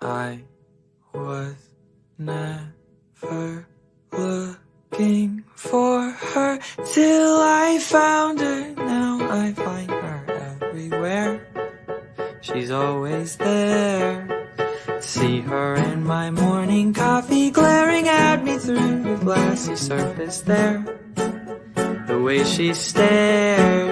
I was never looking for her till I found her. Now I find her everywhere. She's always there. See her in my morning coffee glaring at me through the glassy surface there. The way she stares